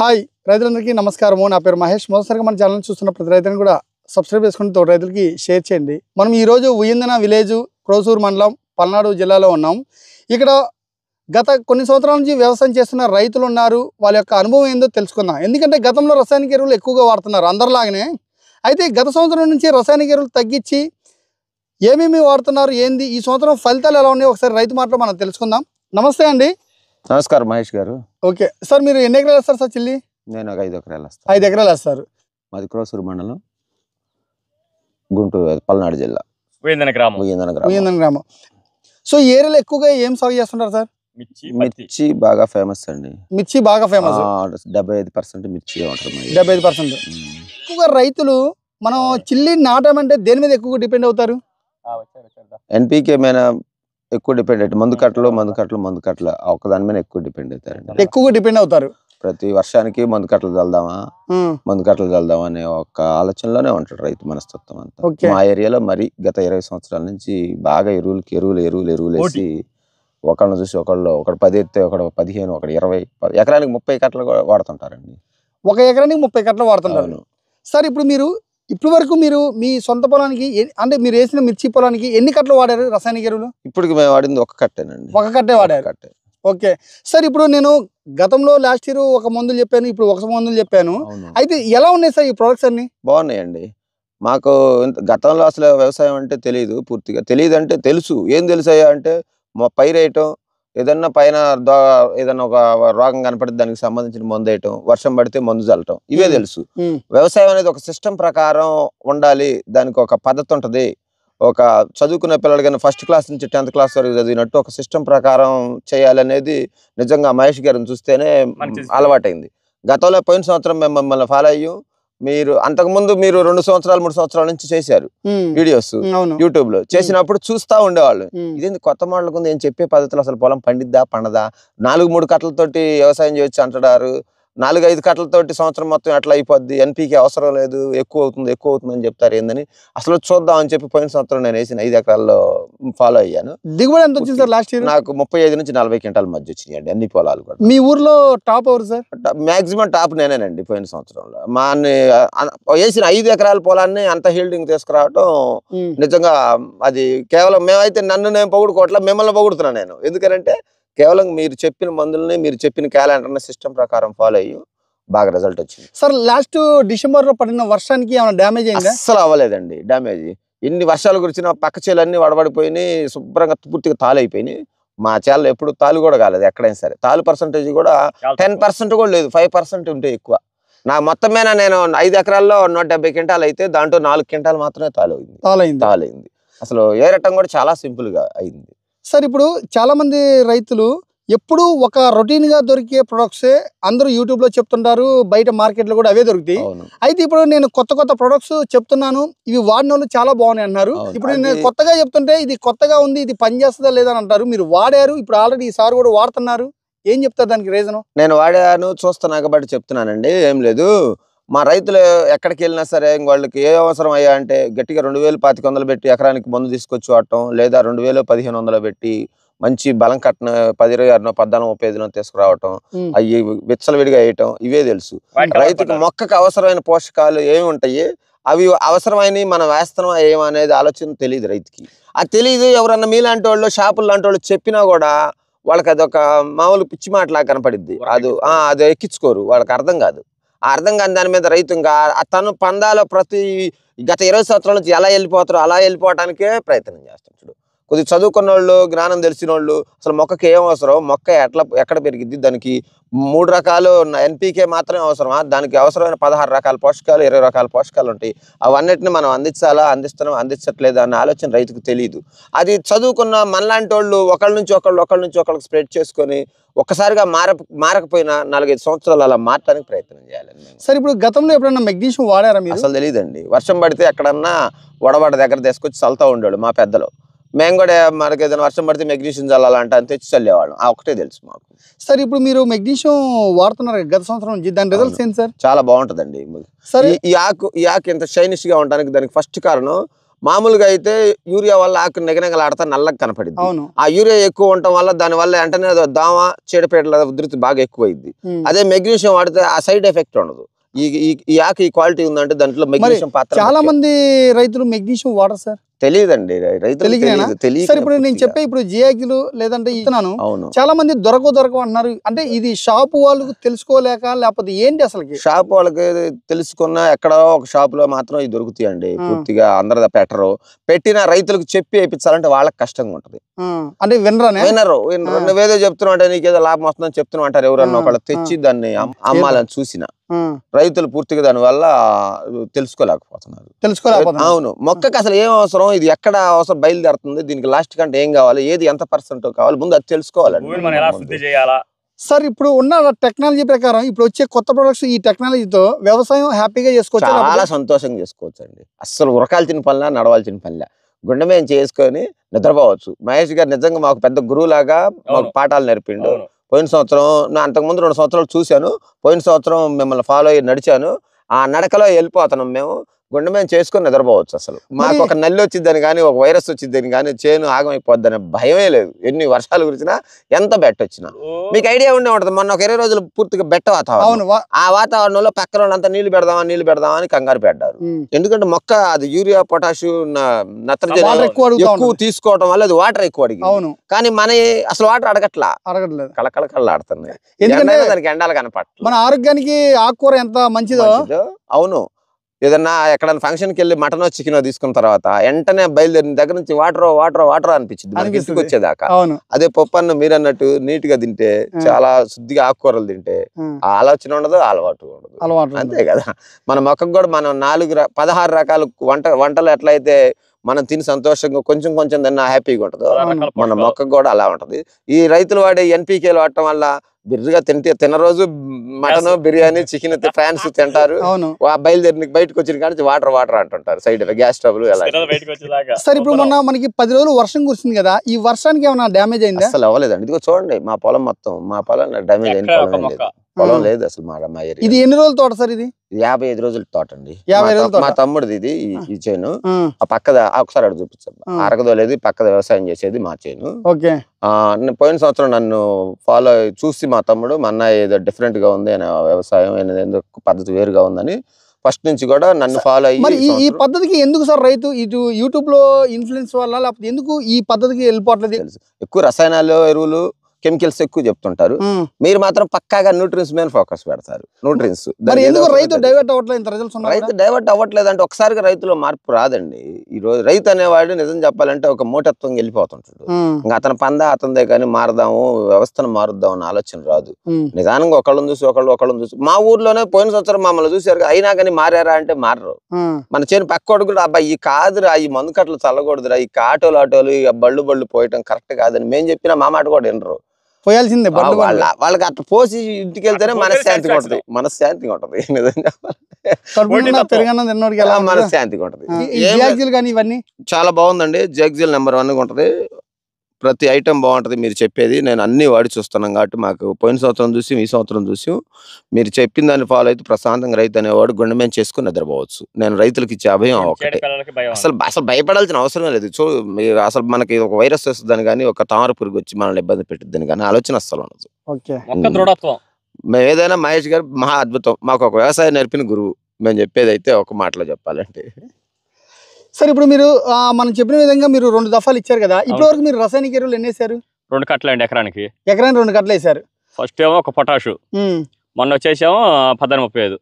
Hi రైతులందరికీ నమస్కారము. నా పేరు మహేష్. మొదటిసారిగా మన ఛానల్ చూస్తున్న ప్రతి రైతులను కూడా సబ్స్క్రైబ్ చేసుకుని తోటి రైతులకి షేర్ చేయండి. మనం ఈరోజు ఉయ్యందన విలేజ్ క్రోసూరు మండలం పల్నాడు జిల్లాలో ఉన్నాం. ఇక్కడ గత కొన్ని సంవత్సరాల నుంచి వ్యవసాయం చేస్తున్న రైతులు ఉన్నారు. వాళ్ళ యొక్క అనుభవం ఏందో తెలుసుకుందాం. ఎందుకంటే గతంలో రసాయనిక ఎరువులు ఎక్కువగా వాడుతున్నారు అందరిలాగానే. అయితే గత సంవత్సరం నుంచి రసాయనిక ఎరువులు తగ్గించి ఏమేమి వాడుతున్నారు ఏంది ఈ సంవత్సరం ఫలితాలు ఎలా ఉన్నాయో? ఒకసారి రైతు మాటలో మనం తెలుసుకుందాం. నమస్తే అండి. నమస్కారం మహేష్ గారు. ఓకే. సార్ మీరు ఎన్ని ఎకరాలు వేస్తారు సార్ చిల్లి? నేను ఒక ఐదు ఎకరాలు వస్తాను ఐదు ఎకరాలు వేస్తారు. మాది క్రోసూరు మండలం గుంటూరు పల్నాడు జిల్లా. గ్రామం. ఉయ్యందన గ్రామం. ఉయ్యందన గ్రామం. సో ఈ ఏరియాలో ఎక్కువగా ఏం సాగు చేస్తుంటారు సార్? మిర్చి బాగా ఫేమస్ అండి. మిర్చి బాగా ఫేమస్. ఆ, డెబ్బై ఐదు పర్సెంట్ మిర్చి ఉంటుంది మరి డెబ్బై ఐదు పర్సెంట్. ఎక్కువగా రైతులు మనం చిల్లి నాటమంటే దేని మీద ఎక్కువగా డిపెండ్ అవుతారు. ఎన్పీకే మీద ఎక్కువ డిపెండ్ అవుతుంది మందు కట్టలు మందు కట్టలు మందు కట్టలు ఆ ఒక్కదాని మీద ఎక్కువ డిపెండ్ అవుతారండి. ఎక్కువగా డిపెండ్ అవుతారు. ప్రతి వర్షానికి మందు కట్టలు చల్దామా మందు కట్టలు చల్దామా అనే ఒక ఆలోచనలోనే ఉంటాడు రైతు మనస్తత్వం అంతా. మా ఏరియాలో మరి గత ఇరవై సంవత్సరాల నుంచి బాగా ఎరువులకి ఎరువులు ఎరువులు ఎరువులు వేసి ఒకళ్ళని చూసి ఒకళ్ళు ఒకడు పది ఎత్తే ఒకడు పదిహేను ఒకడు ఇరవై ఎకరానికి ముప్పై కట్టలు వాడుతుంటారండి. ఒక ఎకరానికి ముప్పై కట్టలు వాడుతుంటారు. సార్ ఇప్పుడు మీరు ఇప్పటి వరకు మీరు మీ సొంత పొలానికి అంటే మీరు వేసిన మిర్చి పొలానికి ఎన్ని కట్టలు వాడారు రసాయనిక ఎరువులు? ఇప్పటికి మేము వాడింది ఒక కట్టేనండి. ఒక కట్టే వాడారు. కట్టే. ఓకే. సార్ ఇప్పుడు నేను గతంలో లాస్ట్ ఇయర్ ఒక మందులు చెప్పాను ఇప్పుడు ఒక మందులు చెప్పాను. అయితే ఎలా ఉన్నాయి సార్ ఈ ప్రొడక్ట్స్ అన్ని? బాగున్నాయండి. మాకు గతంలో అసలు వ్యవసాయం అంటే తెలియదు పూర్తిగా. తెలియదు అంటే తెలుసు. ఏం తెలుసాయా అంటే మా పైరేయటం ఏదన్నా పైన దో ఏదన్నా ఒక రోగం కనపడితే దానికి సంబంధించిన మందు వేయటం వర్షం పడితే మందు చల్లటం ఇవే. తెలుసు. వ్యవసాయం అనేది ఒక సిస్టమ్ ప్రకారం ఉండాలి. దానికి ఒక పద్ధతి ఉంటుంది. ఒక చదువుకునే పిల్లలు కానీ ఫస్ట్ క్లాస్ నుంచి టెన్త్ క్లాస్ వరకు చదివినట్టు ఒక సిస్టమ్ ప్రకారం చేయాలనేది నిజంగా మహేష్ గారిని చూస్తేనే. అలవాటైంది. గతంలో పోయిన సంవత్సరం మేము మిమ్మల్ని ఫాలో అయ్యాం. మీరు అంతకుముందు మీరు రెండు సంవత్సరాలు మూడు సంవత్సరాల నుంచి చేశారు వీడియోస్ యూట్యూబ్లో చేసినప్పుడు చూస్తా ఉండేవాళ్ళు. ఇదేంది కొత్త మోడల్ ఉంది ఏం చెప్పే పద్ధతులు అసలు పొలం పండిద్దా పండదా? నాలుగు మూడు కట్టలతోటి వ్యవసాయం చేయొచ్చు అంటున్నారు. నాలుగు ఐదు కట్టలతోటి సంవత్సరం మొత్తం ఎట్లా అయిపోద్ది? ఎన్పీకి అవసరం లేదు ఎక్కువ అవుతుంది ఎక్కువ అవుతుంది అని చెప్తారు ఏందని. అసలు చూద్దాం అని చెప్పి పోయిన సంవత్సరం నేను వేసిన ఐదు ఎకరాల్లో ఫాలో అయ్యాను. దిగుబడి ఎంత వచ్చింది సార్ లాస్ట్ ఇయర్? నాకు ముప్పై ఐదు నుంచి నలభై క్వింటాల మధ్య వచ్చినాయండి అన్ని పొలాలు కూడా. మీ ఊర్లో టాప్ ఎవరు సార్? మాక్సిమం టాప్ నేనేనండి పోయిన సంవత్సరంలో. మా వేసిన ఐదు ఎకరాల పొలాన్ని అంత హీల్డింగ్ తీసుకురావటం నిజంగా అది కేవలం మేమైతే నన్ను నేను పొగుడుకోవట్లా మిమ్మల్ని పొగుడుతున్నా నేను. ఎందుకంటే కేవలం మీరు చెప్పిన మందుల్ని మీరు చెప్పిన క్యాలెండర్ సిస్టమ్ ప్రకారం ఫాలో అయ్యి బాగా రిజల్ట్ వచ్చింది. సార్ లాస్ట్ డిసెంబర్లో పడిన వర్షానికి ఏమైనా డ్యామేజ్ అయిందా? అస్సలు అవ్వలేదండి డ్యామేజ్. ఎన్ని వర్షాలు కురిచినా పక్క చేలన్నీ వడబడిపోయినాయి శుభ్రంగా పూర్తిగా తాలు అయిపోయినాయి మా చేలలో ఎప్పుడు తాలు కూడా కాలేదు ఎక్కడైనా సరే. తాలు పర్సంటేజ్ కూడా టెన్. పర్సెంట్ కూడా లేదు ఫైవ్ పర్సెంట్ ఉంటే ఎక్కువ. నా మొత్తం మీద నేను ఐదు ఎకరాల్లో నూట డెబ్బై క్వింటాలు అయితే దాంట్లో నాలుగు క్వింటాలు మాత్రమే తాలు అయింది చాలా అయింది తాలు అయింది అసలు ఏరటం కూడా చాలా సింపుల్గా అయింది. సార్ ఇప్పుడు చాలా మంది రైతులు ఎప్పుడు ఒక రొటీన్గా దొరికే ప్రొడక్ట్సే అందరూ యూట్యూబ్లో చెప్తుంటారు బయట మార్కెట్లో కూడా అవే దొరుకుతాయి. అయితే ఇప్పుడు నేను కొత్త కొత్త ప్రొడక్ట్స్ చెప్తున్నాను ఇవి వాడిన వాళ్ళు చాలా బాగున్నాయి అన్నారు. ఇప్పుడు నేను కొత్తగా చెప్తుంటే ఇది కొత్తగా ఉంది ఇది పనిచేస్తుందా లేదా అని అంటారు. మీరు వాడారు ఇప్పుడు ఆల్రెడీ ఈసారి కూడా వాడుతున్నారు. ఏం చెప్తారు దానికి రీజన్? నేను వాడాను చూస్తున్నా కాబట్టి చెప్తున్నానండి ఏం లేదు. మా రైతులు ఎక్కడికి వెళ్ళినా సరే ఇంక వాళ్ళకి ఏ అవసరం అయ్యా అంటే గట్టిగా రెండు వేలు పాతిక వందలు పెట్టి ఎకరానికి మందు తీసుకొచ్చి వాడటం లేదా రెండు వేలు పదిహేను వందలు పెట్టి మంచి బలం కట్టిన పది ఇరవై ఆరునో పద్నాలుగు ముప్పై ఐదునో తీసుకురావటం అవి విచ్చలవిడిగా వేయటం ఇవే తెలుసు. రైతుకి. మొక్కకు అవసరమైన పోషకాలు ఏమి ఉంటాయి? అవి అవసరమైనవి మనం వేస్తున్నాం ఏమనేది ఆలోచన తెలియదు రైతుకి. అది తెలియదు ఎవరన్నా మీలాంటి వాళ్ళు షాపులు లాంటి వాళ్ళు చెప్పినా కూడా వాళ్ళకి అదొక మామూలు పిచ్చి మాటలా కనపడిద్ది. అది ఆ, అది ఎక్కించుకోరు. వాళ్ళకి అర్థం కాదు. ఆ అర్థం కాని దాని మీద రైతు ఇంకా తను పందాలో ప్రతి గత ఇరవై సంవత్సరాల నుంచి ఎలా వెళ్ళిపోతారో అలా వెళ్ళిపోవడానికే ప్రయత్నం చేస్తుంటాడు కొద్దిగా చదువుకున్న వాళ్ళు జ్ఞానం తెలిసిన వాళ్ళు అసలు మొక్కకి ఏం అవసరం? మొక్క ఎట్లా ఎక్కడ పెరిగిద్ది? దానికి మూడు రకాలు ఎన్పీకే మాత్రమే అవసరమా? దానికి అవసరమైన పదహారు రకాల పోషకాలు ఇరవై రకాల పోషకాలు ఉంటాయి. అవన్నిటిని మనం అందించాలా అందిస్తున్నాం అందించట్లేదా అన్న ఆలోచన రైతుకు తెలియదు అది చదువుకున్న మనలాంటి వాళ్ళు ఒకళ్ళ నుంచి ఒకళ్ళు ఒకళ్ళ నుంచి ఒకళ్ళకి స్ప్రెడ్ చేసుకొని ఒక్కసారిగా మార మారకపోయినా నాలుగైదు సంవత్సరాలు అలా మార్చడానికి ప్రయత్నం చేయాలండి. సార్ ఇప్పుడు గతంలో ఎప్పుడైనా మెగ్నీషియం వాడారా మీరు? అసలు తెలియదండి వర్షం పడితే ఎక్కడన్నా వడబడ దగ్గర తీసుకొచ్చి చల్లుతూ ఉండేవాడు మా పెద్దలు. మేము కూడా మనకి ఏదైనా వర్షం పడితే మెగ్నీషియం చల్లాలంటే అని తెచ్చి చల్లేవాళ్ళం. ఆ ఒకటే తెలుసు మాకు. సార్ ఇప్పుడు మీరు మెగ్నీషియం వాడుతున్నారు? గత సంవత్సరం నుంచి దాని రిజల్ట్స్ ఏంటి సార్? చాలా బాగుంటుందండి. సార్. ఈ- ఆకు ఈ ఆకు ఇంత షైనిష్గా ఉండడానికి దానికి ఫస్ట్ కారణం మామూలుగా అయితే యూరియా వల్ల ఆకు నిగనగలాడతా నల్లగా కనపడింది అవును. ఆ యూరియా ఎక్కువ ఉండటం వల్ల దాని వల్ల వెంటనే దామ చీడపీడల ఉధృతి బాగా ఎక్కువైంది. అదే మెగ్నీషియం వాడితే ఆ సైడ్ ఎఫెక్ట్ ఉండదు. ఈ ఈ- ఈ ఆకు ఈ క్వాలిటీ ఉందంటే దాంట్లో మెగ్నీషియం పాత్ర చాలా. మంది రైతులు మెగ్నీషియం వాడరు సార్. తెలియదండి. రైతులు? తెలియదు. ఇప్పుడు నేను చెప్పే ఇప్పుడు జియాగిలు లేదంటే ఇస్తున్నాను చాలా మంది దొరకవు దొరకవు అంటున్నారు. అంటే ఇది షాపు వాళ్ళకు తెలుసుకోలేక లేకపోతే ఏంటి అసలుకి? షాప్ వాళ్ళకి తెలుసుకున్న ఎక్కడో ఒక షాప్లో మాత్రం ఇవి దొరుకుతాయండి. పూర్తిగా అందరిదా పెట్టరు. పెట్టిన రైతులకు చెప్పి వేయించాలంటే వాళ్ళకి కష్టంగా ఉంటది. అంటే వినరు. వినరు. నువ్వేదో చెప్తున్నావు అంటే నీకేదో లాభం వస్తుందని చెప్తున్నావు అంటారు ఎవరన్నా ఒకళ్ళు తెచ్చి దాన్ని అమ్- అమ్మాలని చూసిన. రైతులు పూర్తిగా దాని వల్ల తెలుసుకోలేకపోతున్నారు. తెలుసుకోలేకపోతున్నారు. అవును. మొక్కకి అసలు ఏం అవసరం? ఇది ఎక్కడ అవసరం? బయలుదేరుతుంది. దీనికి లాస్ట్ కంటే ఏం కావాలి? ఏది ఎంత పర్సెంట్ కావాలి? ముందు అది తెలుసుకోవాలండి. భూమిని మనం ఎలా శుద్ధి చేయాలా? సార్ ఇప్పుడు ఉన్న టెక్నాలజీ ప్రకారం ఇప్పుడు వచ్చే కొత్త ప్రొడక్ట్స్ ఈ టెక్నాలజీతో వ్యవసాయం హ్యాపీగా చేసుకోవచ్చు చాలా సంతోషంగా చేసుకోవచ్చు అండి అస్సలు ఉరకాల్సిన పనిలా నడవాల్సిన పనిలా. గుండె మేము చేసుకొని నిద్రపోవచ్చు. మహేష్ గారు నిజంగా మాకు పెద్ద గురువులాగా మాకు. పాఠాలు నేర్పిండు. పోయిన సంవత్సరం నా అంతకుముందు రెండు సంవత్సరాలు చూశాను. పోయిన సంవత్సరం మిమ్మల్ని ఫాలో అయ్యి నడిచాను. ఆ నడకలో వెళ్ళిపోతున్నాం మేము. గుండె మేము చేసుకొని నిద్రపోవచ్చు అసలు. మాకు ఒక నల్లి వచ్చిందని కానీ ఒక వైరస్ వచ్చిందని కానీ చేను ఆగమైపోద్దని భయమే లేదు. ఎన్ని వర్షాలు కురిచినా ఎంత బెట్ట వచ్చినా. మీకు ఐడియా ఉండే ఉంటుంది. మొన్న ఒక ఇరవై రోజులు పూర్తిగా బెట్ట వాతావరణం. ఆ వాతావరణంలో పక్కన వాళ్ళంతా నీళ్ళు పెడదామా నీళ్ళు పెడదామా అని కంగారు పెట్టారు. ఎందుకంటే మొక్క అది యూరియా పొటాషు నత్రజని ఎక్కువ తీసుకోవడం వల్ల అది వాటర్ ఎక్కువ అవును. కానీ మన అసలు వాటర్ అడగట్లా. అడగట్లేదు. కళకళ కళ్ళాడుతున్నాయి ఎందుకంటే దానికి ఎండాలు కనపట్ల మన ఆరోగ్యానికి ఆకుకూర ఎంత మంచిదో? అవును. ఏదన్నా ఎక్కడైనా ఫంక్షన్కి వెళ్ళి మటన్ చికెన్ తీసుకున్న తర్వాత వెంటనే బయలుదేరిన దగ్గర నుంచి వాటర్ వాటర్ వాటర్ అనిపించింది. అవును. అదే పప్పు అన్నం మీరు అన్నట్టు నీట్గా తింటే. చాలా శుద్ధిగా ఆకుకూరలు తింటే ఆలోచన ఉండదు అలవాటు ఉండదు. అంతే కదా. మన మొక్కకు కూడా మనం నాలుగు పదహారు రకాల వంట వంటలు ఎట్లయితే మనం తిని సంతోషంగా కొంచెం కొంచెం తిన్నా హ్యాపీగా ఉంటుందో మన. మొక్కకు కూడా అలా ఉంటది. ఈ రైతులు వాడే ఎన్పీకేలు వాడటం వల్ల బిర్రుగా తింటే తిన్న రోజు మటన్. బిర్యానీ చికెన్ ఫ్యాన్స్ తింటారు. బయలుదేరి బయటకు వచ్చిన కానీ వాటర్ వాటర్ అంటుంటారు. సైడ్ గ్యాస్ ట్రబుల్ ఎలా స్థిరత బయటకు వచ్చేదాకా. సార్ ఇప్పుడు మొన్న మనకి పది రోజులు వర్షం కురిసింది కదా ఈ వర్షానికి ఏమైనా డ్యామేజ్ అయిందా? అసలు అవ్వలేదండి. ఇదిగో చూడండి మా పొలం మొత్తం మా పొలం డామేజ్ అయిన పొలం లేదు. పొలం. లేదు అసలు మా మా ఏరియా ఇది ఎన్ని రోజుల తోట సార్ ఇది? యాభై ఐదు రోజుల తోట అండి. యాభై మా. తమ్ముడిది ఇది ఈ- చేను. ఆ, పక్కద ఆ ఒకసారి అక్కడ చూపించాను ఆ. అరగదోలేదు పక్కద వ్యవసాయం చేసేది మా చేను. ఓకే. పోయిన సంవత్సరం నన్ను ఫాలో చూసి మా తమ్ముడు మా అన్నయ్య ఏదో డిఫరెంట్గా ఉంది ఆయన వ్యవసాయం ఏదో పద్ధతి వేరుగా ఉందని ఫస్ట్ నుంచి కూడా నన్ను ఫాలో అయ్యి మరి ఈ పద్ధతికి ఎందుకు సార్ రైతు? ఇటు యూట్యూబ్లో ఇన్ఫ్లుయెన్స్ వల్ల లేకపోతే ఎందుకు ఈ పద్ధతికి వెళ్ళిపోవట్లేదు? ఎక్కువ రసాయనాలు ఎరువులు కెమికల్స్ ఎక్కువ చెప్తుంటారు. మీరు మాత్రం పక్కాగా న్యూట్రియన్స్ మీద ఫోకస్ పెడతారు. న్యూట్రియన్స్ రైతు డైవర్ట్ అవ్వట్లేదు రైతు డైవర్ట్ అవ్వట్లేదు అంటే ఒకసారిగా రైతులో మార్పు రాదండి. ఈ రోజు రైతు అనేవాడు నిజం చెప్పాలంటే ఒక మూటత్వం వెళ్ళిపోతుంటాడు. ఇంకా అతని పంద అతనిదే కానీ మారదాము వ్యవస్థను మారుద్దాం అన్న ఆలోచన రాదు. నిదానంగా ఒకళ్ళని చూసి ఒకళ్ళు ఒకళ్ళని చూసి మా ఊర్లోనే పోయిన సంవత్సరం మమ్మల్ని చూశారు అయినా కానీ మారారా అంటే మారరు. మన చేను పక్కోడు కూడా అబ్బాయి ఈ కాదురా ఈ మందు కట్టలు చల్లకూడదురా ఈ ఆటోలు ఆటోలు ఈ బళ్ళు బళ్ళు పోయటం కరెక్ట్ కాదని మేము చెప్పినా మా మాట కూడా వినరు. పోయాల్సిందే బండ్లు వాళ్ళ వాళ్ళకి అట్లా పోసి ఇంటికి వెళ్తేనే మనశ్శాంతిగా ఉంటది. మనశ్శాంతిగా ఉంటది. నిజంగా. పెరగన్నం తిన్నోడికి ఎలా. మనశ్శాంతిగా ఉంటది. కానీ ఇవన్నీ? చాలా బాగుందండి. జగ్జిల్ నెంబర్ వన్ ఉంటది. ప్రతి ఐటెం బాగుంటది మీరు చెప్పేది. నేను అన్ని వాడి చూస్తున్నాం కాబట్టి మాకు పోయిన సంవత్సరం చూసి ఈ సంవత్సరం చూసి మీరు చెప్పిన దాన్ని ఫాలో అయితే ప్రశాంతంగా రైతు అనేవాడు గుండె మీద చేసుకుని నిద్రపోవచ్చు. నేను రైతులకు ఇచ్చే అభయం ఒకటే. అసలు అసలు భయపడాల్సిన అవసరం లేదు. చూ అసలు మనకి ఒక వైరస్ వస్తుందని కానీ ఒక తామర పురుగు వచ్చి మనల్ని ఇబ్బంది పెట్టిద్దని కానీ ఆలోచన అస్సలు ఉండదు. మేము ఏదైనా మహేష్ గారు మహా అద్భుతం. మాకు ఒక వ్యవసాయం నేర్పిన గురువు. మేము చెప్పేది అయితే ఒక మాటలో చెప్పాలంటే. సార్ ఇప్పుడు మీరు మనం చెప్పిన విధంగా మీరు రెండు దఫాలు ఇచ్చారు కదా ఇప్పటి వరకు మీరు రసాయనిక ఎరువులు ఎన్ని వేసారు రెండు కట్టలు అండి ఎకరానికి. ఎకరానికి రెండు కట్టలు వేసారు ఫస్ట్ ఏమో ఒక పొటాషు. మొన్న వచ్చేసేమో పద్దెనిమిది ముప్పై ఐదు.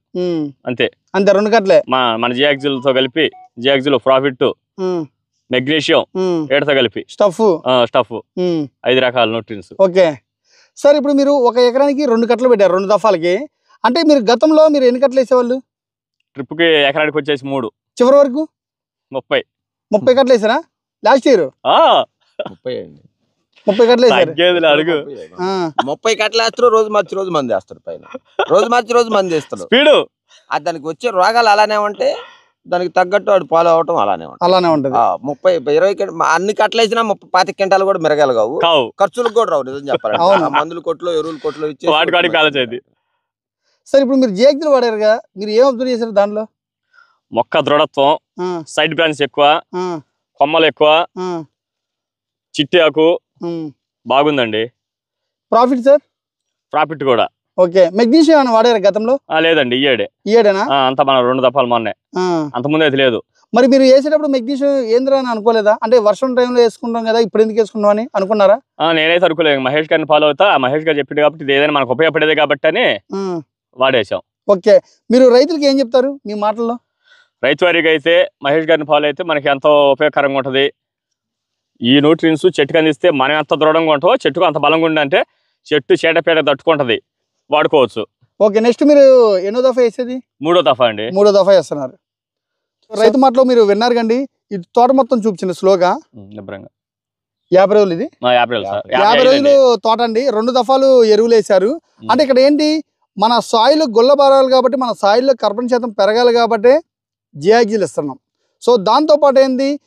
అంతే. అంతే రెండు కట్టలే. మన జియాక్జిల్తో కలిపి జియాక్జిల్ ప్రాఫిట్ మెగ్నీషియం. ఏడుతో కలిపి. స్టఫ్ స్టఫ్ ఐదు రకాల న్యూట్రియన్స్ ఓకే. సార్ ఇప్పుడు మీరు ఒక ఎకరానికి రెండు కట్టలు పెట్టారు రెండు దఫాలకి. అంటే మీరు గతంలో మీరు ఎన్ని కట్టలు వేసేవాళ్ళు? ట్రిప్కి ఎకరానికి వచ్చేసి మూడు. చివరి వరకు? ముప్పై. ముప్పై కట్టలు వేసారా? Last year? ఆ. ముప్పై ముప్పై కట్టలు వేసారు. తగ్గేదిలే అడుగు. ఆ, ముప్పై కట్టలు వేస్తారు రోజు మార్చి రోజు మంది వేస్తారు పైన. రోజు మార్చి రోజు మంది వేస్తారు. స్పీడు. అది దానికి వచ్చే రోగాలు అలానే ఉంటే దానికి తగ్గట్టు వాడు ఫాలో అవటం అలానే ఉంటుంది అలానే ఉంటది. ఆ, ముప్పై ఇరవై అన్ని కట్టలు వేసినా ముప్పై పాతి క్వింటాలు కూడా మిరగాలు కావు. ఖర్చులకు కూడా రావు నిజం చెప్పాలంటే. ఆ మందులు కొట్లు ఎరువులు కొట్లు ఇచ్చి. సార్ ఇప్పుడు మీరు జియాక్సిల్ వాడారు కదా మీరు ఏం అబ్జర్వ్ చేశారు దానిలో మొక్క దృఢత్వం సైడ్ బ్రాంచ్ ఎక్కువ కొమ్మలు ఎక్కువ చిట్టి ఆకు. బాగుందండి. Profit sir? ప్రాఫిట్ కూడా. ఓకే. మెగ్నీషియం వాడారు గతంలో? లేదండి ఇయ్యాడే. ఆ, అంతా మన రెండు దఫాలు మొన్నే. అంత ముందు అయితే లేదు. మరి మీరు వేసేటప్పుడు మెగ్నీషియం ఏంద్రా అని అనుకోలేదా? అంటే వర్షం టైంలో వేసుకుంటాం కదా ఇప్పుడు ఎందుకు వేసుకున్నాం అని అనుకున్నారా? నేనైతే అనుకోలేదు. మహేష్ గారిని ఫాలో అవుతా. మహేష్ గారు చెప్పిండు కాబట్టి ఇది ఏదైనా మనకు ఉపయోగపడేది కాబట్టి అని వాడేసాం ఓకే. మీరు రైతులకి ఏం చెప్తారు మీ మాటల్లో? రైతు వారికి అయితే మహేష్ గారిని ఫాలో అయితే మనకి ఎంతో ఉపయోగకరంగా ఉంటుంది. ఈ న్యూట్రియన్స్ చెట్టుకు అందిస్తే మనం ఎంత దృఢంగా ఉంటామో చెట్టుకు అంత బలంగా ఉండంటే చెట్టు చీడపీడ తట్టుకుంటది. వాడుకోవచ్చు. ఓకే నెక్స్ట్ మీరు ఎన్నో దఫా వేసేది? మూడో దఫా అండి. మూడో దఫా వేస్తున్నారు. రైతు మాటలో మీరు విన్నారు కండి ఇది తోట మొత్తం చూపించింది స్లోగా. యాభై రోజులు ఇది? యాభై రోజులు. తోట అండి. రెండు దఫాలు ఎరువులు ఉమ్. అంటే ఇక్కడ ఏంటి? మన సాయిల్ గుల్లబారాలి కాబట్టి మన సాయిల్లో కర్బన్ శాతం పెరగాలి కాబట్టి జియాగ్జిల్ ఇస్తున్నాం. సో దాంతోపాటు ఏంది?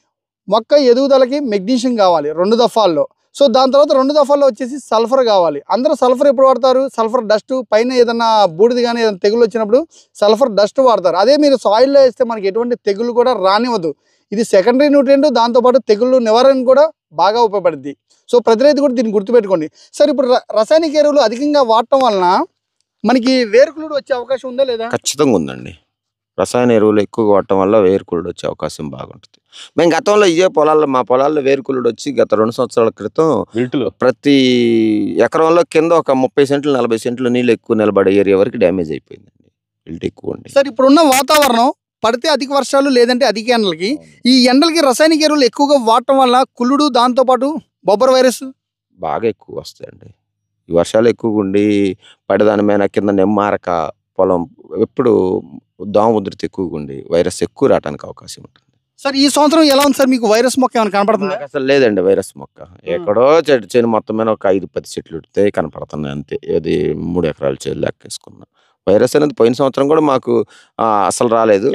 మొక్క ఎదుగుదలకి మెగ్నీషియం కావాలి రెండు దఫాల్లో. సో దాని తర్వాత రెండు దఫాల్లో వచ్చేసి సల్ఫర్ కావాలి. అందరూ సల్ఫర్ ఎప్పుడు వాడతారు? సల్ఫర్ డస్ట్ పైన ఏదన్నా బూడిది కానీ ఏదైనా తెగులు వచ్చినప్పుడు సల్ఫర్ డస్ట్ వాడతారు. అదే మీరు సాయిల్లో వేస్తే మనకి ఎటువంటి తెగులు కూడా రానివ్వదు. ఇది సెకండరీ న్యూట్రియంట్ దాంతోపాటు తెగుళ్ళు నివారణ కూడా బాగా ఉపయోగపడుద్ది. సో ప్రతి రైతు కూడా దీన్ని గుర్తుపెట్టుకోండి. సార్ ఇప్పుడు ర- రసాయనిక ఎరువులు అధికంగా వాడటం వలన మనకి వేరుకులుడు వచ్చే అవకాశం ఉందా లేదా? ఖచ్చితంగా ఉందండి. రసాయన ఎరువులు ఎక్కువగా వాడటం వల్ల వేరుకుళ్ళు వచ్చే అవకాశం బాగుంటుంది. మేము గతంలో ఇదే పొలాల్లో మా పొలాల్లో వేరుకుళ్ళు వచ్చి గత రెండు సంవత్సరాల క్రితం ప్రతి ఎకరంలో కింద ఒక ముప్పై సెంట్లు నలభై సెంట్లు నీళ్ళు ఎక్కువ నిలబడే ఏరియా వరకు డ్యామేజ్ అయిపోయిందండి. ఇల్ట్ ఎక్కువ ఉండి. సార్ ఇప్పుడున్న వాతావరణం పడితే అధిక వర్షాలు లేదంటే అధిక ఎండలకి ఈ ఎండలకి రసాయనిక ఎరువులు ఎక్కువగా వాడటం వల్ల కుళ్ళుడు దాంతోపాటు బొబ్బర్ వైరస్? బాగా ఎక్కువ వస్తాయండి. ఈ వర్షాలు ఎక్కువగా ఉండి పడదాని మీద కింద నెమ్మారక పొలం ఎప్పుడు దోమ ఉధృతి ఎక్కువగా ఉండి వైరస్ ఎక్కువ రావడానికి అవకాశం ఉంటుంది. సార్ ఈ సంవత్సరం ఎలా ఉంది సార్? మీకు వైరస్ మొక్క ఏమైనా కనపడుతుందా? అసలు లేదండి వైరస్ మొక్క. ఎక్కడో చెట్టు చేను మొత్తం మీద ఒక ఐదు పది చెట్లు ఉడితే కనపడుతున్నాయి అంతే. అది మూడు ఎకరాల చేలు లెక్కేసుకున్నాం. వైరస్ అనేది పోయిన సంవత్సరం కూడా మాకు అసలు రాలేదు.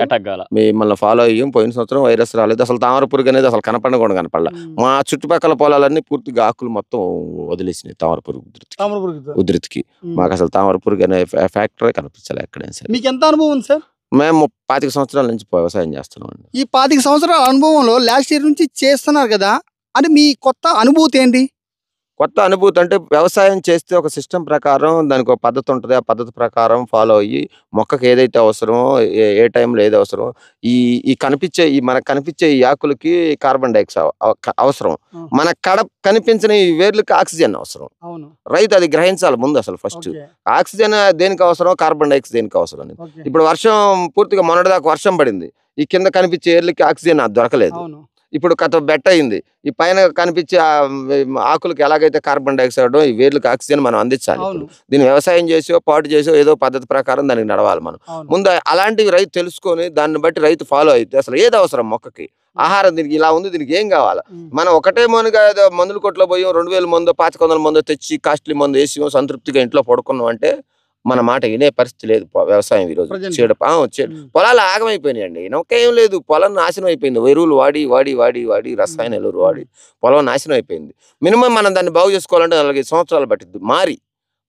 మిమ్మల్ని ఫాలో అయ్యాం పోయిన సంవత్సరం వైరస్ రాలేదు. అసలు తామర పురుగు అనేది అసలు కనపడడం కూడా కనపడలే. మా చుట్టుపక్కల పొలాలన్నీ పూర్తిగా ఆకులు మొత్తం వదిలేసినాయి తామర పురుగు ఉధృతికి. ఉధృతికి. మాకు అసలు తామర పురుగు అనే ఫ్యా- ఫ్యాక్టరీ కనిపించలే ఎక్కడైనా సరే. మీకు ఎంత అనుభవం ఉంది సార్? మేము పాతిక సంవత్సరాల నుంచి వ్యవసాయం చేస్తున్నాం అండి ఈ పాతిక సంవత్సరాల అనుభవంలో లాస్ట్ ఇయర్ నుంచి చేస్తున్నారు కదా అంటే మీ కొత్త అనుభూతి ఏంటి? కొత్త అనుభూతి అంటే వ్యవసాయం చేస్తే ఒక సిస్టమ్ ప్రకారం దానికి ఒక పద్ధతి ఉంటుంది. ఆ పద్ధతి ప్రకారం ఫాలో అయ్యి మొక్కకి ఏదైతే అవసరమో ఏ ఏ టైంలో ఏది అవసరమో ఈ ఈ కనిపించే ఈ మనకు కనిపించే ఈ ఆకులకి కార్బన్ డైఆక్సైడ్ అవసరం. మన కడ కనిపించిన ఈ వేర్లకి ఆక్సిజన్ అవసరం. అవును. రైతు అది గ్రహించాలి ముందు అసలు ఫస్ట్. ఆక్సిజన్ దేనికి అవసరం కార్బన్ డైఆక్సైడ్ దేనికి అవసరం అని ఇప్పుడు వర్షం పూర్తిగా మొన్నటిదాకా వర్షం పడింది. ఈ కింద కనిపించే ఏర్లకి ఆక్సిజన్ దొరకలేదు. ఇప్పుడు కథ బెట్ట అయింది. ఈ పైన కనిపించే ఆకులకి ఎలాగైతే కార్బన్ డైఆక్సైడ్ ఈ వేర్లకు ఆక్సిజన్ మనం అందించాలి. దీన్ని వ్యవసాయం చేసో పాటు చేసో ఏదో పద్ధతి ప్రకారం దానికి నడవాలి మనం. ముందు అలాంటివి రైతు తెలుసుకొని దాన్ని బట్టి రైతు ఫాలో అయితే అసలు ఏది అవసరం మొక్కకి? ఆహారం దీనికి ఇలా ఉంది దీనికి ఏం కావాలి. మనం ఒకటే మోనుగా ఏదో మందుల కొట్లో పోయి రెండు వేల మందు పాతిక వందల మందు తెచ్చి కాస్ట్లీ మందు వేసి సంతృప్తిగా ఇంట్లో పడుకున్నాం అంటే మన మాట వినే పరిస్థితి లేదు వ్యవసాయం ఈరోజు. చీడ. పొలాలు ఆగమైపోయినాయండి. నొక్కేం లేదు. పొలం నాశనం అయిపోయింది. ఎరువులు వాడి వాడి వాడి వాడి రసాయన ఎరువులు వాడి పొలం నాశనం అయిపోయింది. మినిమం మనం దాన్ని బాగు చేసుకోవాలంటే నలభై సంవత్సరాలు పట్టింది మారి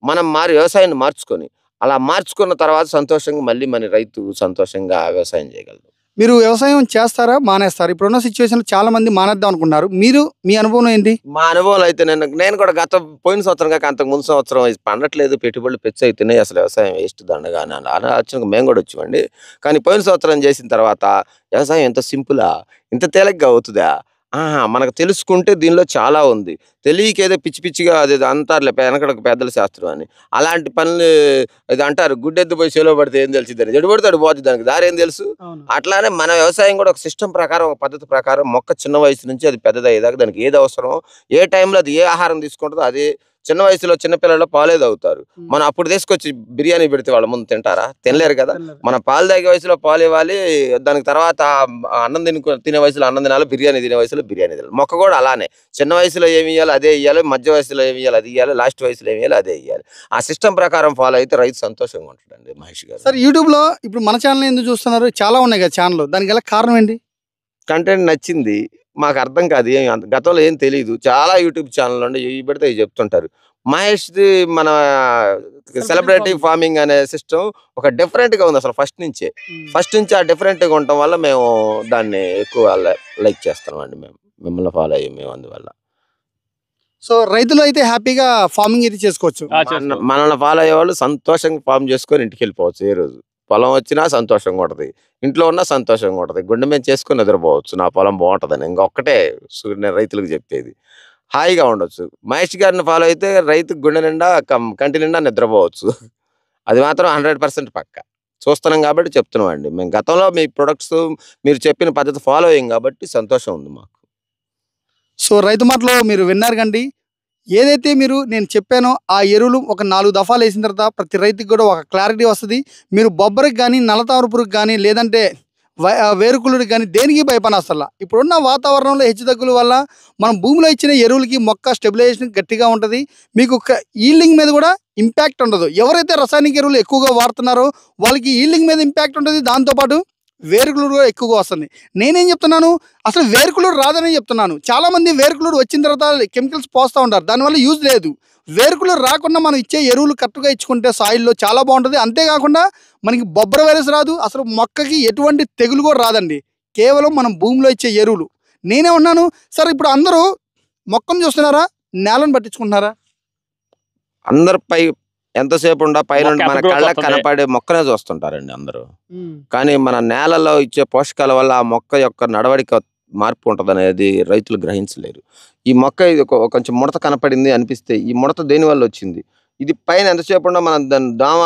మనం మారి వ్యవసాయాన్ని మార్చుకొని అలా మార్చుకున్న తర్వాత సంతోషంగా మళ్ళీ మన రైతు సంతోషంగా వ్యవసాయం చేయగలరు మీరు వ్యవసాయం చేస్తారా మానేస్తారా? ఇప్పుడున్న సిచ్యువేషన్ చాలా మంది మానేద్దాం అనుకున్నారు. మీరు మీ అనుభవం ఏంటి? మా అనుభవం అయితే నేను నేను కూడా గత పోయిన సంవత్సరం కాక అంతకు ముందు సంవత్సరం పండట్లేదు పెట్టుబడులు పెచ్చు అవుతున్నాయి అసలు వ్యవసాయం వేస్ట్ దండగా అని ఆలోచనకు మేము కూడా వచ్చామండి. కానీ పోయిన సంవత్సరం చేసిన తర్వాత వ్యవసాయం ఎంత సింపులా ఇంత తేలిగ్గా అవుతుందా? మనకు తెలుసుకుంటే దీనిలో చాలా ఉంది. తెలియక ఏదో పిచ్చి పిచ్చిగా అది అంటారులే వెనకడకు పెద్దల శాస్త్రం అని. అలాంటి పనులు ఇది అంటారు గుడ్డెద్దు పోయి చేలో పడితే ఏం తెలిసిందని జడు పడితే పోతుంది దానికి దారి ఏం తెలుసు? అట్లానే మన వ్యవసాయం కూడా ఒక సిస్టమ్ ప్రకారం ఒక పద్ధతి ప్రకారం మొక్క చిన్న వయసు నుంచి అది పెద్దదయ్యేదాకా దానికి ఏది అవసరమో ఏ టైంలో అది ఏ ఆహారం తీసుకుంటుందో అది చిన్న వయసులో చిన్న పిల్లలు పాలే తాగుతారు. మనం అప్పుడు తీసుకొచ్చి బిర్యానీ పెడితే వాళ్ళ ముందు తింటారా? తినలేరు కదా. మన పాలు తాగే వయసులో పాలు ఇవ్వాలి దానికి తర్వాత అన్నం తిని తినే వయసులో అన్నం తినాలి బిర్యానీ తినే వయసులో బిర్యానీ తినాలి. మొక్క కూడా అలానే. చిన్న వయసులో ఏమి ఇవ్వాలి అదే ఇవ్వాలి మధ్య వయసులో ఏమి ఇవ్వాలి అది ఇవ్వాలి లాస్ట్ వయసులో ఏమి ఇవ్వాలి అదే ఇవ్వాలి ఆ సిస్టమ్ ప్రకారం ఫాలో అయితే రైతు సంతోషంగా ఉంటాడండి మహేష్ గారు. సార్ యూట్యూబ్లో ఇప్పుడు మన ఛానల్ ఎందుకు చూస్తున్నారు? చాలా ఉన్నాయి కదా ఛానల్ దానికి గల కారణం ఏంటి? కంటెంట్ నచ్చింది. మాకు అర్థం కాదు ఏం అంత- గతంలో ఏం తెలియదు చాలా యూట్యూబ్ ఛానల్ ఉండి ఇవి పెడితే ఇవి చెప్తుంటారు. మహేష్ది మన సెలబ్రిటీ. ఫార్మింగ్ అనే సిస్టమ్ ఒక డిఫరెంట్గా ఉంది అసలు ఫస్ట్ నుంచే. ఫస్ట్ నుంచి ఆ డిఫరెంట్గా ఉండటం వల్ల మేము దాన్ని ఎక్కువ లైక్ చేస్తున్నాం అండి మేము. మిమ్మల్ని ఫాలో అయ్యి మేము అందువల్ల. సో రైతులు అయితే హ్యాపీగా ఫార్మింగ్ అయితే చేసుకోవచ్చు. మనల్ని ఫాలో అయ్యే వాళ్ళు సంతోషంగా ఫామ్ చేసుకొని ఇంటికి వెళ్ళిపోవచ్చు ఏ రోజు. పొలం వచ్చినా సంతోషంగా ఉంటుంది. ఇంట్లో ఉన్నా సంతోషంగా ఉంటుంది. గుండె మీద చేసుకుని నిద్రపోవచ్చు. నా పొలం బాగుంటుందని. ఇంకొకటే సు- నేను రైతులకు చెప్పేది హాయిగా ఉండొచ్చు. మహేష్ గారిని ఫాలో అయితే రైతు గుండె నిండా కం- కంటి నిండా నిద్రపోవచ్చు. అది మాత్రం హండ్రెడ్ పర్సెంట్ పక్క. చూస్తున్నాం కాబట్టి చెప్తున్నాం అండి మేము గతంలో మీ ప్రొడక్ట్స్ మీరు చెప్పిన పద్ధతి ఫాలో అయ్యాం కాబట్టి సంతోషం ఉంది మాకు. సో రైతు మాటలో మీరు విన్నారు కండి. ఏదైతే మీరు నేను చెప్పానో ఆ ఎరువులు ఒక నాలుగు దఫాలు వేసిన తర్వాత ప్రతి రైతుకి కూడా ఒక క్లారిటీ వస్తుంది. మీరు బొబ్బరికి కానీ నలతారుపురికి కానీ లేదంటే వై- వేరుకులుడికి కానీ దేనికి భయపడనస్తల్లా ఇప్పుడున్న వాతావరణంలో హెచ్చుతగ్గుల వల్ల మనం భూమిలో ఇచ్చిన ఎరువులకి మొక్క స్టెబిలైజేషన్ గట్టిగా ఉంటుంది. మీకు ఈల్డింగ్ మీద కూడా ఇంపాక్ట్ ఉండదు. ఎవరైతే రసాయనిక ఎరువులు ఎక్కువగా వాడుతున్నారో వాళ్ళకి ఈల్డింగ్ మీద ఇంపాక్ట్ ఉంటుంది. దాంతోపాటు వేరుకులుడు కూడా ఎక్కువగా వస్తుంది. నేనేం చెప్తున్నాను? అసలు వేరుకులుడు రాదని చెప్తున్నాను. చాలా మంది వేరుకులుడు వచ్చిన తర్వాత కెమికల్స్ పోస్తూ ఉంటారు. దానివల్ల యూజ్ లేదు. వేరుకులుడు రాకుండా మనం ఇచ్చే ఎరువులు కరెక్ట్గా ఇచ్చుకుంటే సాయిల్లో చాలా బాగుంటుంది. అంతేకాకుండా మనకి బొబ్బర వైరస్ రాదు. అసలు మొక్కకి ఎటువంటి తెగులు కూడా రాదండి. కేవలం మనం భూమిలో ఇచ్చే ఎరువులు. నేనే ఉన్నాను. సరే ఇప్పుడు అందరూ మొక్కను చూస్తున్నారా? నేలను పట్టించుకుంటున్నారా? అందరు పై ఎంతసేపు ఉండా పైన మన కళ్ళకి? కనపడే మొక్కనే చూస్తుంటారండి అందరూ. కానీ మన నేలలో ఇచ్చే పోషకాల వల్ల ఆ మొక్క యొక్క నడవడిక మార్పు ఉంటుంది అనేది రైతులు గ్రహించలేరు. ఈ మొక్క ఇది కొంచెం ముడత కనపడింది అనిపిస్తే ఈ ముడత దేని వల్ల వచ్చింది? ఇది పైన ఎంతసేపు ఉన్నా మనం దాన్ని దామ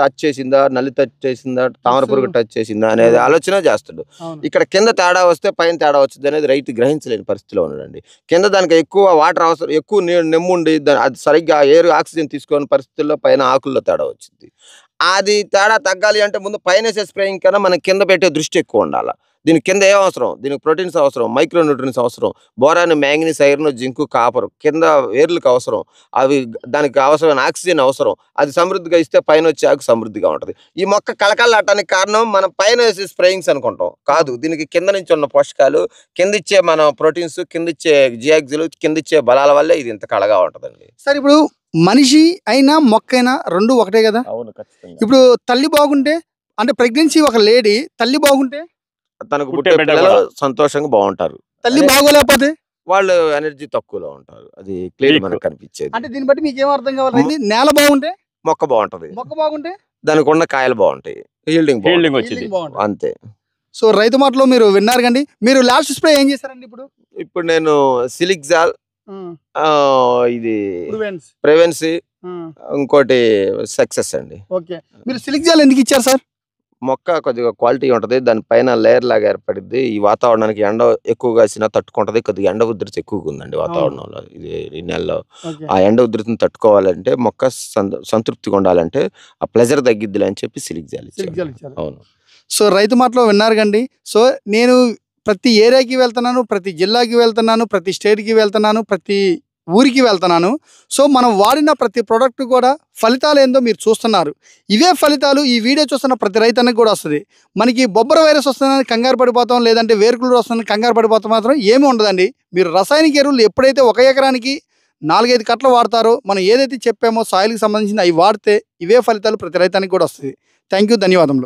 టచ్ చేసిందా నల్లి టచ్ చేసిందా తామర పురుగు టచ్ చేసిందా అనేది ఆలోచన చేస్తాడు. ఇక్కడ కింద తేడా వస్తే పైన తేడా వచ్చింది అనేది రైతు గ్రహించలేని పరిస్థితిలో ఉన్నాడండి. కింద దానికి ఎక్కువ వాటర్ అవసరం ఎక్కువ నీరు నెమ్ముండి దా- అది సరిగ్గా ఎయిర్ ఆక్సిజన్ తీసుకోని పరిస్థితుల్లో పైన ఆకుల్లో తేడా వచ్చింది. అది తేడా తగ్గాలి అంటే ముందు పైన వేసే స్ప్రేయింగ్ కన్నా మనం కింద పెట్టే దృష్టి ఎక్కువ ఉండాలి. దీనికి కింద ఏం అవసరం? దీనికి ప్రోటీన్స్ అవసరం మైక్రో న్యూట్రియన్స్ అవసరం boron manganese iron zinc copper కింద వేర్లకు అవసరం. అవి దానికి అవసరమైన ఆక్సిజన్ అవసరం. అది సమృద్ధిగా ఇస్తే పైన వచ్చే ఆకు సమృద్ధిగా ఉంటుంది. ఈ మొక్క కళకళలాటానికి కారణం మనం పైన వేసే స్ప్రేయింగ్స్ అనుకుంటాం. కాదు దీనికి కింద నుంచి ఉన్న పోషకాలు కింద ఇచ్చే మన ప్రోటీన్స్ కింద ఇచ్చే జియాక్సిలు కింద ఇచ్చే బలాల వల్లే ఇది ఇంత కళగా ఉంటుందండి. సార్ ఇప్పుడు మనిషి అయినా మొక్క అయినా రెండు ఒకటే కదా? ఇప్పుడు తల్లి బాగుంటే అంటే ప్రెగ్నెన్సీ ఒక లేడీ తల్లి బాగుంటే తనకు పుట్టే పిల్లలు. సంతోషంగా బాగుంటారు. తల్లి. బాగోలేకపోతే? వాళ్ళు ఎనర్జీ తక్కువలో ఉంటారు. అది క్లియర్. మనకు కనిపించేది. అంటే దీన్ని బట్టి మీకు ఏం అర్థం కావాలి? నేల బాగుంటే? మొక్క బాగుంటది. మొక్క బాగుంటే? దానికి ఉన్న కాయలు బాగుంటాయి. హీల్డింగ్ ఫీల్డింగ్ వచ్చింది. అంతే. సో రైతు మాటలో మీరు విన్నారు కండి. మీరు లాస్ట్ స్ప్రే ఏం చేశారండి ఇప్పుడు? ఇప్పుడు నేను సిలిక్జాల్ ఆ, ఇది. ప్రెవెన్సీ ఇంకోటి సక్సెస్ అండి. ఓకే. మీరు సిలిక్ జాల్ ఎందుకు ఇచ్చారు సార్? మొక్క కొద్దిగా క్వాలిటీ ఉంటది దానిపైన లేయర్ లాగా ఏర్పడిద్ది. ఈ వాతావరణానికి ఎండ ఎక్కువగా వచ్చినా తట్టుకుంటది కొద్దిగా ఎండ ఉధృతి ఎక్కువగా ఉందండి వాతావరణంలో. ఇది ఈ నెలలో ఆ ఎండ ఉధృతిని తట్టుకోవాలంటే మొక్క సంత- సంతృప్తిగా ఉండాలంటే ఆ ప్లెజర్ తగ్గిద్దిలే అని చెప్పి సిలిక్ జాలి అవును. సో రైతు మాటలో విన్నారు కండి. సో నేను ప్రతి ఏరియాకి వెళ్తున్నాను ప్రతి జిల్లాకి వెళ్తున్నాను ప్రతి స్టేట్కి వెళ్తున్నాను ప్రతి ఊరికి వెళ్తున్నాను. సో మనం వాడిన ప్రతి ప్రోడక్ట్ కూడా ఫలితాలు ఏందో మీరు చూస్తున్నారు. ఇవే ఫలితాలు ఈ వీడియో చూస్తున్న ప్రతి రైతన్నకు కూడా వస్తుంది. మనకి బొబ్బర వైరస్ వస్తుందని కంగారు పడిపోతాం లేదంటే వేరుకులు వస్తుందని కంగారు పడిపోతాం మాత్రం ఏమీ ఉండదండి. మీరు రసాయనిక ఎరువులు ఎప్పుడైతే ఒక ఎకరానికి నాలుగైదు కట్టలు వాడతారో మనం ఏదైతే చెప్పామో సాయిల్కి సంబంధించిన అవి వాడితే ఇవే ఫలితాలు ప్రతి రైతానికి కూడా వస్తుంది. థ్యాంక్ యూ ధన్యవాదములు.